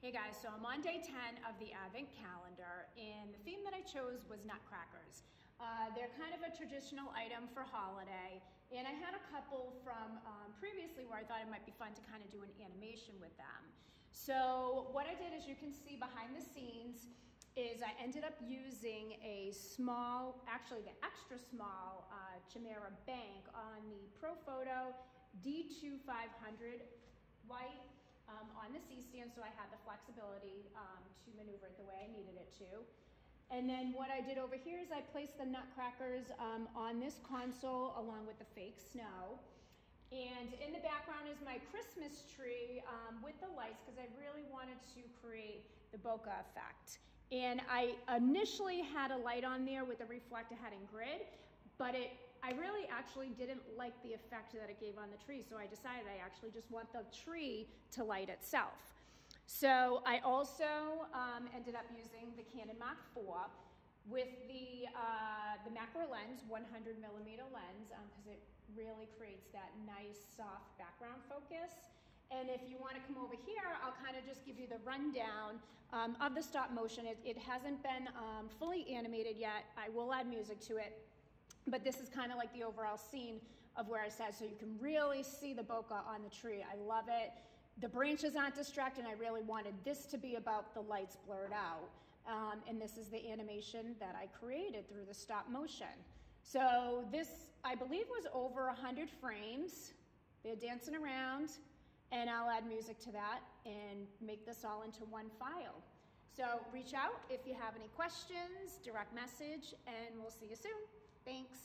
Hey guys, so I'm on day 10 of the Advent calendar and the theme that I chose was nutcrackers. Uh, they're kind of a traditional item for holiday and I had a couple from um, previously where I thought it might be fun to kind of do an animation with them. So what I did as you can see behind the scenes is I ended up using a small, actually the extra small uh, Chimera bank on the Profoto D2500 white C-stand so I had the flexibility um, to maneuver it the way I needed it to. And then what I did over here is I placed the nutcrackers um, on this console along with the fake snow. And in the background is my Christmas tree um, with the lights because I really wanted to create the bokeh effect. And I initially had a light on there with a reflector heading grid, but it I really actually didn't like the effect that it gave on the tree, so I decided I actually just want the tree to light itself. So I also um, ended up using the Canon Mark IV with the, uh, the macro lens, 100 millimeter lens, because um, it really creates that nice soft background focus. And if you want to come over here, I'll kind of just give you the rundown um, of the stop motion. It, it hasn't been um, fully animated yet. I will add music to it. But this is kind of like the overall scene of where I sat, so you can really see the bokeh on the tree. I love it. The branches aren't distracting. I really wanted this to be about the lights blurred out. Um, and this is the animation that I created through the stop motion. So this, I believe, was over 100 frames. They're dancing around, and I'll add music to that and make this all into one file. So reach out if you have any questions, direct message, and we'll see you soon. Thanks.